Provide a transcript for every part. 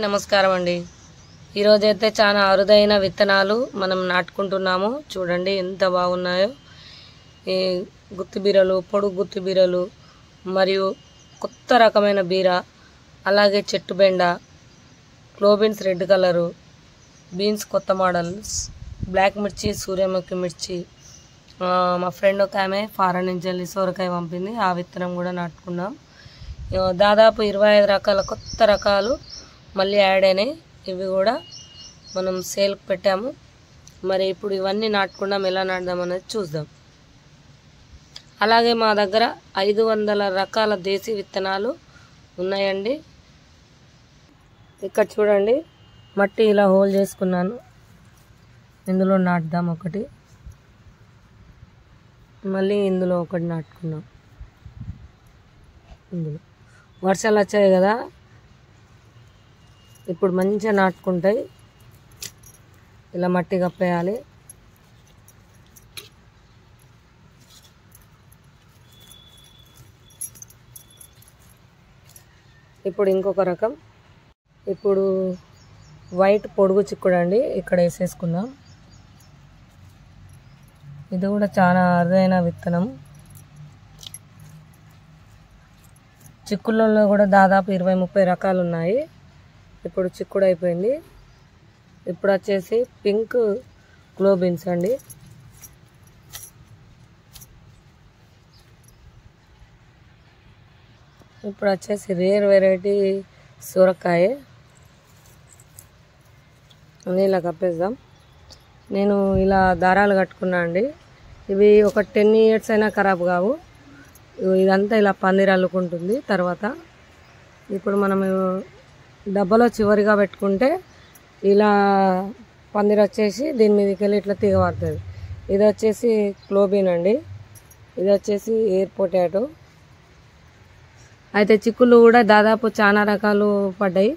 నమస్కారం అండి. ఈరోజైతే చాలా అరుదైన విత్తనాలు మనం నాటుకుంటున్నాము. చూడండి ఎంత బాగున్నాయో. ఈ గుత్తి బీరలు పొడుగు గుత్తి బీరలు మరియు కొత్త రకమైన బీర అలాగే చెట్టు బెండ క్లోబీన్స్ రెడ్ కలరు బీన్స్ కొత్త మోడల్స్ బ్లాక్ మిర్చి సూర్యముఖి మిర్చి. మా ఫ్రెండ్ ఒక ఆమె ఫారెన్ నుంచి వెళ్ళి సొరకాయ పంపింది. ఆ విత్తనం కూడా నాటుకున్నాం. దాదాపు ఇరవై ఐదు రకాల కొత్త రకాలు మళ్ళీ యాడ్ అయినాయి. ఇవి కూడా మనం సేల్కి పెట్టాము. మరి ఇప్పుడు ఇవన్నీ నాటుకున్నాం ఎలా నాటుదాం అనేది చూద్దాం. అలాగే మా దగ్గర ఐదు వందల రకాల దేశీ విత్తనాలు ఉన్నాయండి. ఇక్కడ చూడండి మట్టి ఇలా హోల్ చేసుకున్నాను. ఇందులో నాటుదాం ఒకటి. మళ్ళీ ఇందులో ఒకటి నాటుకున్నాం. ఇందులో. వర్షాలు వచ్చాయి కదా ఇప్పుడు మంచిగా నాటుకుంటాయి. ఇలా మట్టి కప్పేయాలి. ఇప్పుడు ఇంకొక రకం. ఇప్పుడు వైట్ పొడుగు చిక్కుడు అండి ఇక్కడ వేసేసుకుందాం. ఇది కూడా చాలా అరుదైన విత్తనం. చిక్కులలో కూడా దాదాపు ఇరవై ముప్పై రకాలు ఉన్నాయి. ఇప్పుడు చిక్కుడు అయిపోయింది ఇప్పుడు వచ్చేసి పింక్ గ్లోబిన్స్ అండి. ఇప్పుడు వచ్చేసి రేర్ వెరైటీ సూరకాయ. ఇలా కప్పేద్దాం. నేను ఇలా దారాలు కట్టుకున్నా అండి. ఇవి ఒక టెన్ ఇయర్స్ అయినా ఖరాబ్ కావు. ఇదంతా ఇలా పందిరి అల్లుకుంటుంది తర్వాత. ఇప్పుడు మనం డబ్బాలో చివరిగా పెట్టుకుంటే ఇలా పందిరి వచ్చేసి దీని మీదకి వెళ్ళి ఇట్లా తీగ పడుతుంది ఇది వచ్చేసి క్లోబీన్ అండి. ఇది వచ్చేసి ఎయిర్ పొటాటో. అయితే చిక్కులు కూడా దాదాపు చాలా రకాలు పడ్డాయి.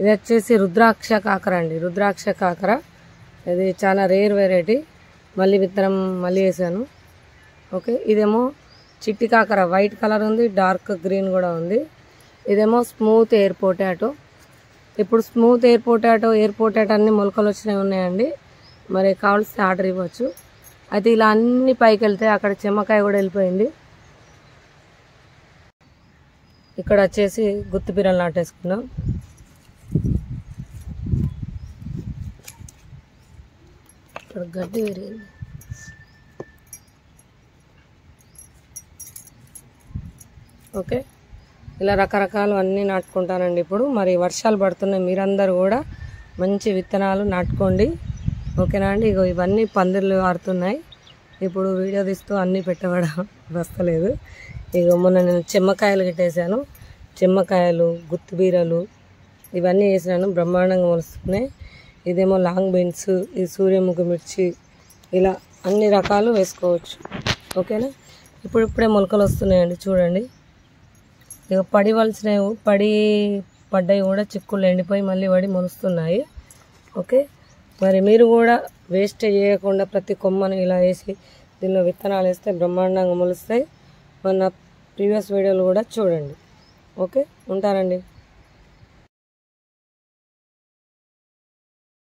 ఇది వచ్చేసి రుద్రాక్ష కాకర అండి. రుద్రాక్ష కాకర. ఇది చాలా రేర్ వెరైటీ. మళ్ళీ విత్తనం మళ్ళీ వేసాను. ఓకే ఇదేమో చిట్టి కాకర. వైట్ కలర్ ఉంది డార్క్ గ్రీన్ కూడా ఉంది. ఇదేమో స్మూత్ ఎయిర్ పొటాటో. ఇప్పుడు smooth air potato air potato అన్ని మొలకలు వచ్చినవి ఉన్నాయండి. మరి కావాల్సిన ఆర్డర్ ఇవ్వచ్చు. అయితే ఇలా అన్ని పైకి వెళ్తే అక్కడ చెమ్మకాయ కూడా వెళ్ళిపోయింది. ఇక్కడ వచ్చేసి గుత్తి బీరలు నాటేసుకున్నాం ఇక్కడ గడ్డి పెరిగింది ఓకే. ఇలా రకరకాలు అన్నీ నాటుకుంటానండి ఇప్పుడు. మరి వర్షాలు పడుతున్నాయి. మీరందరూ కూడా మంచి విత్తనాలు నాటుకోండి. ఓకేనా అండి? ఇగో ఇవన్నీ పందిర్లు ఆడుతున్నాయి ఇప్పుడు వీడియో తీస్తూ అన్నీ పెట్టబడం వస్తలేదు. ఇగో మొన్న నేను చెమ్మకాయలు కట్టేశాను చెమ్మకాయలు గుత్తుబీరలు ఇవన్నీ వేసినాను. బ్రహ్మాండంగా మొలుస్తున్నాయి. ఇదేమో లాంగ్ బీన్స్ ఈ సూర్యముఖి మిర్చి ఇలా అన్ని రకాలు వేసుకోవచ్చు. ఓకేనా? ఇప్పుడిప్పుడే మొలకలు వస్తున్నాయండి. చూడండి. ఇక పడివలసినవి పడి పడ్డాయి కూడా చిక్కులు ఎండిపోయి మళ్ళీ పడి మొలుస్తున్నాయి. ఓకే? మరి మీరు కూడా వేస్ట్ చేయకుండా ప్రతి కొమ్మను ఇలా వేసి దీనిలో విత్తనాలు వేస్తే బ్రహ్మాండంగా మొలుస్తాయి. మన ప్రీవియస్ వీడియోలు కూడా చూడండి. ఓకే? ఉంటారండి.